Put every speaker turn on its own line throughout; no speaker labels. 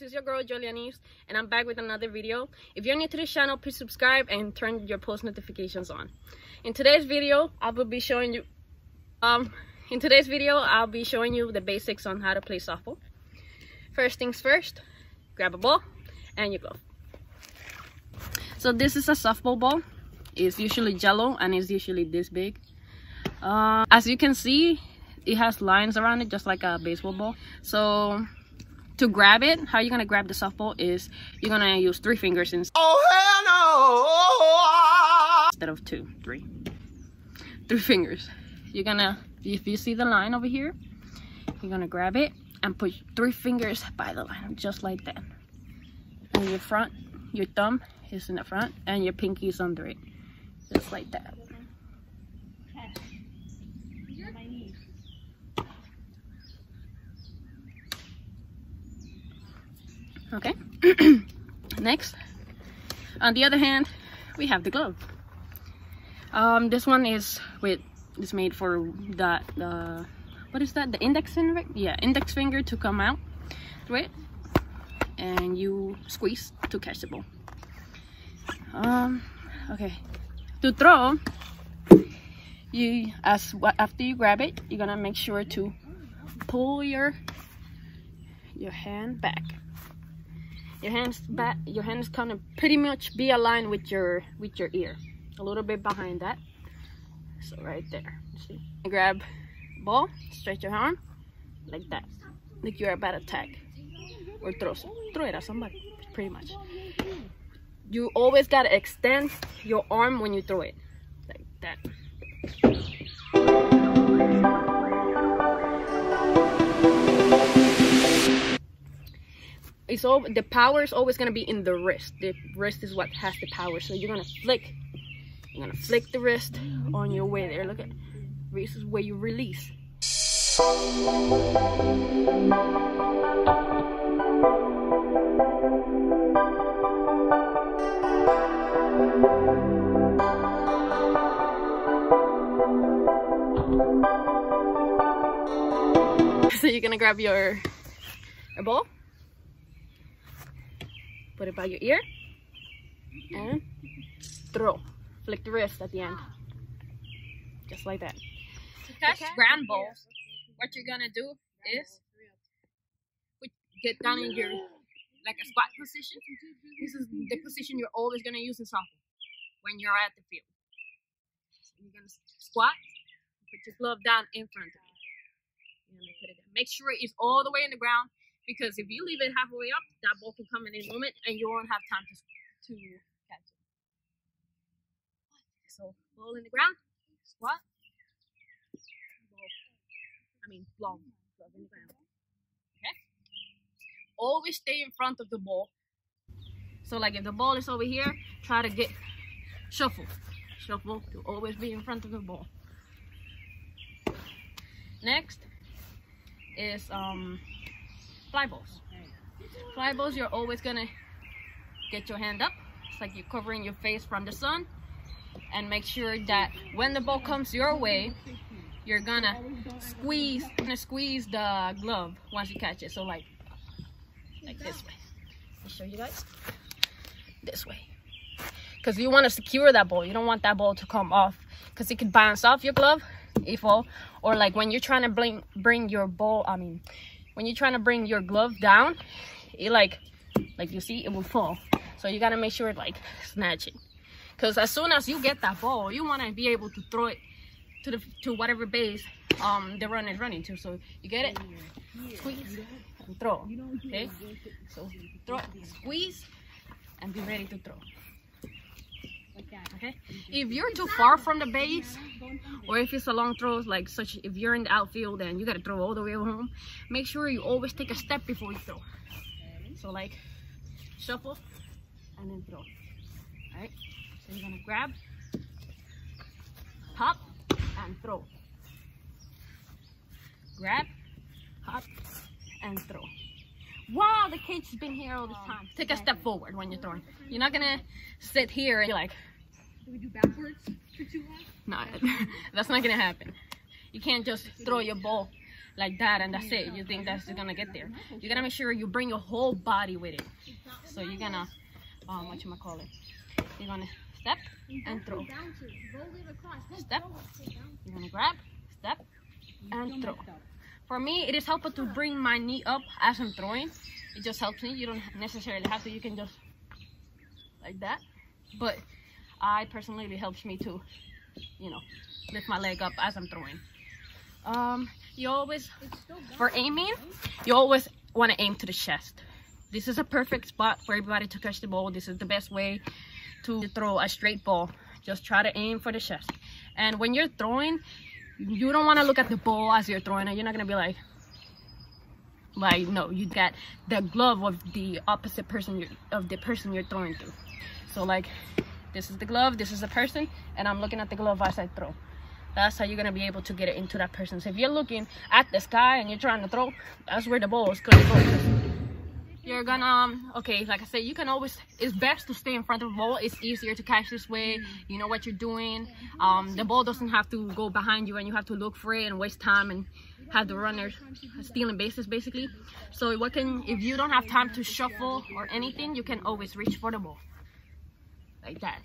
Back it's your girl Joelianice and I'm back with another video. If you're new to this channel, please subscribe and turn your post notifications on. In today's video, I will be showing you, um, in today's video, I'll be showing you the basics on how to play softball. First things first, grab a ball and your glove. So this is a softball ball. It's usually jello and it's usually this big. Uh, as you can see, it has lines around it just like a baseball ball. So to grab it, how you're gonna grab the softball is you're gonna use three fingers instead. Oh, instead of two, three. Three fingers. You're gonna, if you see the line over here, you're gonna grab it and put three fingers by the line, just like that. And your front, your thumb is in the front and your pinky is under it, just like that. Okay. Next. On the other hand we have the glove. Um this one is with is made for that the what is that? The index finger? Yeah index finger to come out through it and you squeeze to catch the ball. Um okay. To throw you as what after you grab it you're gonna make sure to pull your your hand back your hands back your hands kind of pretty much be aligned with your with your ear. A little bit behind that. So right there. See. Grab ball stretch your arm like that. Like you're about to tag or throw throw it at somebody pretty much. You always got to extend your arm when you throw it like that it's all the power is always going to be in the wrist. The wrist is what has the power. So you're going to flick. You're going to flick the wrist on your way there. Look at this is where you release. So you're gonna grab your, your ball put it by your ear. And throw. Flick the wrist at the end. Just like that. To catch ground balls what you're gonna do is get down in your like a squat position. This is the position you're always gonna use in soccer when you're at the field. So you're gonna squat put your glove down in front of you. Make sure it's all the way in the ground because if you leave it halfway up, that ball can come in any moment and you won't have time to, to catch it. So, ball in the ground, squat, ball, I mean, long, glove in the ground. Okay? Always stay in front of the ball. So, like if the ball is over here, try to get shuffle. Shuffle to always be in front of the ball. Next is um fly balls. Fly balls, you're always gonna get your hand up. It's like you're covering your face from the sun. And make sure that when the ball comes your way, you're gonna squeeze, gonna squeeze the glove once you catch it. So like, like this way. I'll show you guys. This way. Because you want to secure that ball. You don't want that ball to come off. Because it could bounce off your glove if all. Or like when you're trying to bring, bring your ball, I mean, when you're trying to bring your glove down, it like, like you see, it will fall. So you gotta make sure it like snatch it. Cause as soon as you get that ball, you wanna be able to throw it to the to whatever base um the run is running to. So you get it, squeeze and throw. Okay, so throw, squeeze, and be ready to throw. Okay, if you're too far from the base, or if it's a long throw, like such, if you're in the outfield and you gotta throw all the way home, make sure you always take a step before you throw. So like, shuffle and then throw. All right, so you're gonna grab, hop, and throw. Grab, hop, and throw. Wow, the has been here all this time. Take a step forward when you're throwing. You're not gonna sit here and you're like,
do we do backwards for too long?
No, that's not gonna happen. You can't just throw your ball like that and that's it. You think that's gonna get there. You gotta make sure you bring your whole body with it. So you're gonna, um, what you call it? You're gonna step and throw. Step. You're gonna grab, step, and throw. For me, it is helpful to bring my knee up as I'm throwing. It just helps me. You don't necessarily have to. You can just like that. But I personally, it helps me to, you know, lift my leg up as I'm throwing. Um, you always, for aiming, you always want to aim to the chest. This is a perfect spot for everybody to catch the ball. This is the best way to throw a straight ball. Just try to aim for the chest. And when you're throwing, you don't want to look at the ball as you're throwing it. You're not going to be like, like, no, you got the glove of the opposite person, of the person you're throwing to. So like, this is the glove, this is the person, and I'm looking at the glove as I throw. That's how you're gonna be able to get it into that person. So if you're looking at the sky and you're trying to throw, that's where the ball is gonna go. You're gonna, um, okay, like I said, you can always, it's best to stay in front of the ball. It's easier to catch this way. You know what you're doing. Um, the ball doesn't have to go behind you and you have to look for it and waste time and have the runners stealing bases basically. So what can, if you don't have time to shuffle or anything, you can always reach for the ball. Like that.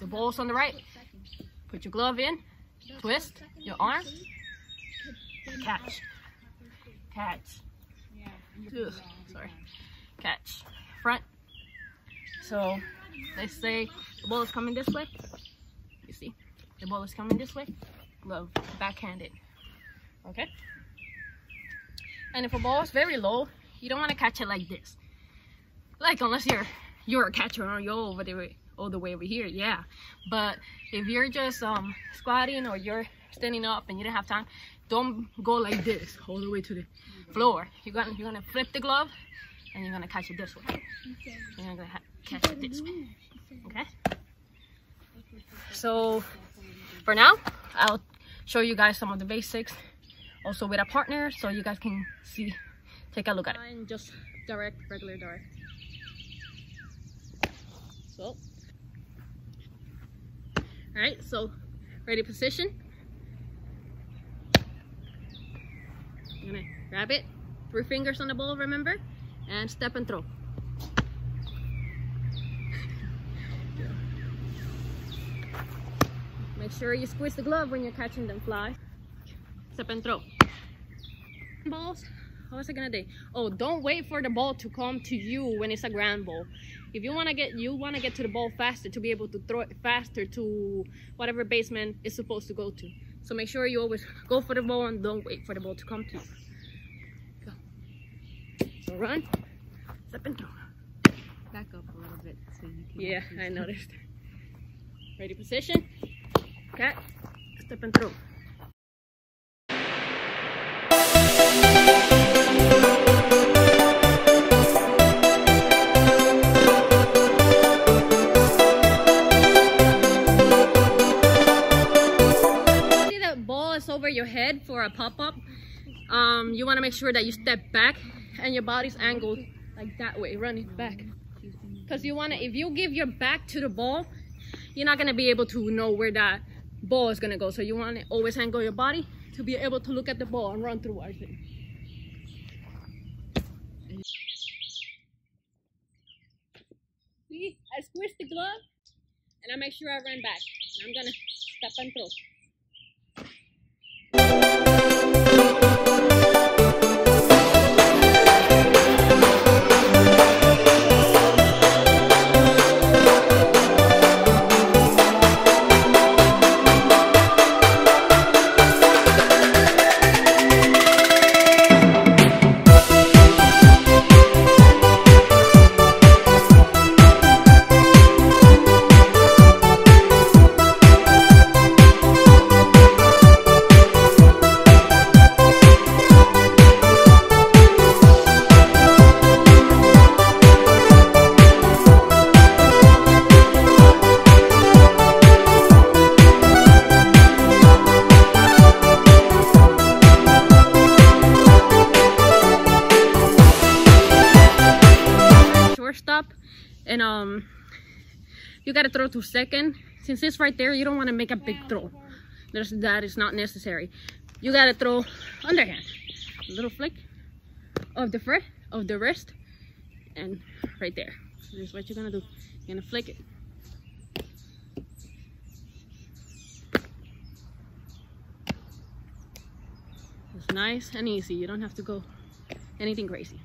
The ball's on the right, put your glove in, twist your arm, catch, catch. Ugh, sorry, catch, front. So let's say the ball is coming this way. You see, the ball is coming this way. Glove backhanded. Okay. And if a ball is very low, you don't want to catch it like this. Like unless you're you're a catcher or you're over the way all the way over here, yeah. But if you're just um squatting or you're standing up and you don't have time, don't go like this all the way to the floor. You're gonna you're gonna flip the glove and you're gonna catch it this way. You're gonna catch it this way. Okay. So for now, I'll show you guys some of the basics. Also with a partner, so you guys can see, take a look at it. And just direct, regular direct. So, all right. So, ready position. I'm gonna grab it, three fingers on the ball, remember, and step and throw. Make sure you squeeze the glove when you're catching them fly. Step and throw. Balls, how's it gonna do? Oh, don't wait for the ball to come to you when it's a ground ball. If you wanna get you wanna get to the ball faster to be able to throw it faster to whatever baseman is supposed to go to. So make sure you always go for the ball and don't wait for the ball to come to you. Go. So run, step and throw.
Back up a little bit so you can.
Yeah, I noticed. Ready position. Cat. Step and throw. Over your head for a pop-up. Um, you want to make sure that you step back and your body's angled like that way, running back. Because you want to, if you give your back to the ball, you're not going to be able to know where that ball is going to go. So you want to always angle your body to be able to look at the ball and run through it. See, I squeeze the glove and I make sure I run back. I'm going to step and throw. You got to throw to second since it's right there you don't want to make a big throw There's, that is not necessary you gotta throw underhand. A little flick of the foot, of the wrist, and right there. So this is what you're gonna do. You're gonna flick it. It's nice and easy. You don't have to go anything crazy.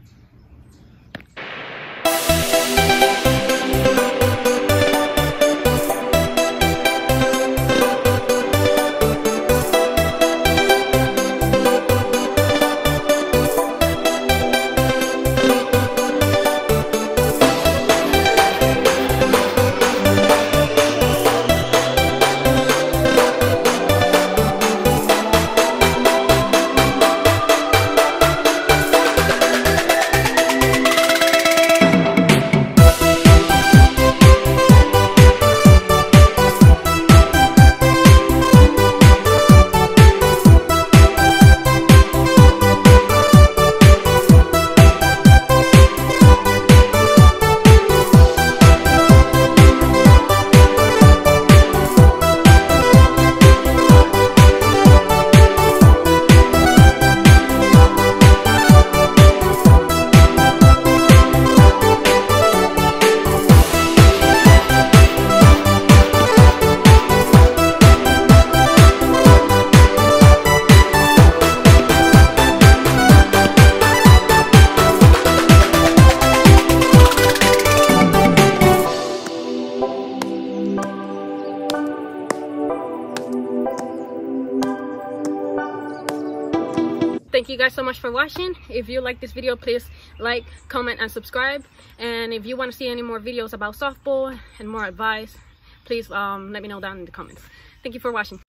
Thank you guys so much for watching. If you like this video please like comment and subscribe. And if you want to see any more videos about softball and more advice please um, let me know down in the comments. Thank you for watching